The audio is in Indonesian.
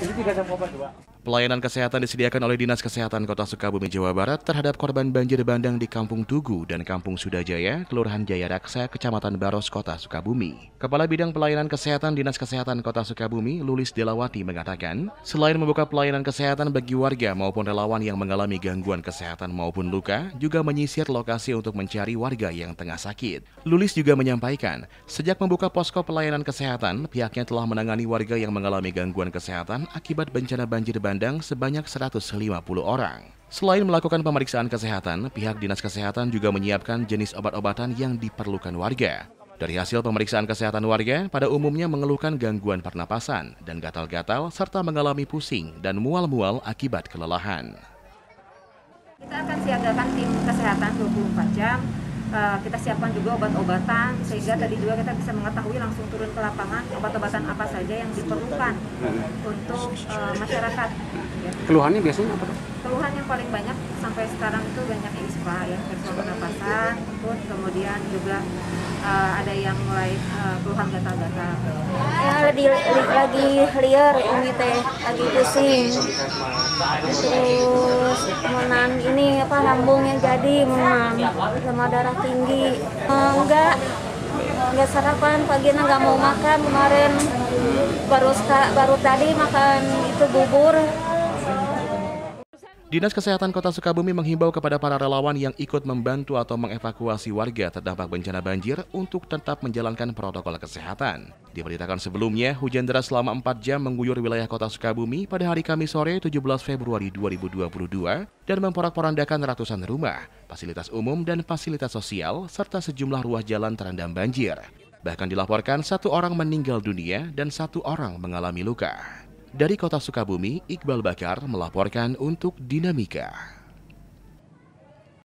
你自己 tiga 对吧？Pelayanan kesehatan disediakan oleh Dinas Kesehatan Kota Sukabumi, Jawa Barat terhadap korban banjir bandang di Kampung Tugu dan Kampung Sudajaya, Kelurahan Jaya Raksa, Kecamatan Baros, Kota Sukabumi. Kepala Bidang Pelayanan Kesehatan Dinas Kesehatan Kota Sukabumi, Lulis Delawati mengatakan, selain membuka pelayanan kesehatan bagi warga maupun relawan yang mengalami gangguan kesehatan maupun luka, juga menyisir lokasi untuk mencari warga yang tengah sakit. Lulis juga menyampaikan, sejak membuka posko pelayanan kesehatan, pihaknya telah menangani warga yang mengalami gangguan kesehatan akibat bencana banjir bandang Bandang sebanyak 150 orang. Selain melakukan pemeriksaan kesehatan, pihak Dinas Kesehatan juga menyiapkan jenis obat-obatan yang diperlukan warga. Dari hasil pemeriksaan kesehatan warga, pada umumnya mengeluhkan gangguan pernapasan dan gatal-gatal serta mengalami pusing dan mual-mual akibat kelelahan. Kita akan siagakan tim kesehatan 24 jam uh, kita siapkan juga obat-obatan sehingga tadi juga kita bisa mengetahui langsung turun ke lapangan obat-obatan apa saja yang diperlukan untuk uh, masyarakat. Ya. Keluhannya biasanya apa? Keluhan yang paling banyak sampai sekarang itu banyak ISPA ya, persoalan pernapasan, kemudian juga uh, ada yang mulai uh, keluhan gatal-gatal. Ya lagi lagi liar ini teh lagi pusing. Terus menan ini apa lambungnya jadi menang sama darah tinggi. Uh, enggak enggak sarapan pagi nggak mau makan kemarin baru baru tadi makan itu bubur Dinas Kesehatan Kota Sukabumi menghimbau kepada para relawan yang ikut membantu atau mengevakuasi warga terdampak bencana banjir untuk tetap menjalankan protokol kesehatan. Diberitakan sebelumnya, hujan deras selama 4 jam mengguyur wilayah Kota Sukabumi pada hari Kamis sore 17 Februari 2022 dan memporak-porandakan ratusan rumah, fasilitas umum dan fasilitas sosial, serta sejumlah ruas jalan terendam banjir. Bahkan dilaporkan satu orang meninggal dunia dan satu orang mengalami luka. Dari kota Sukabumi, Iqbal Bakar melaporkan untuk Dinamika.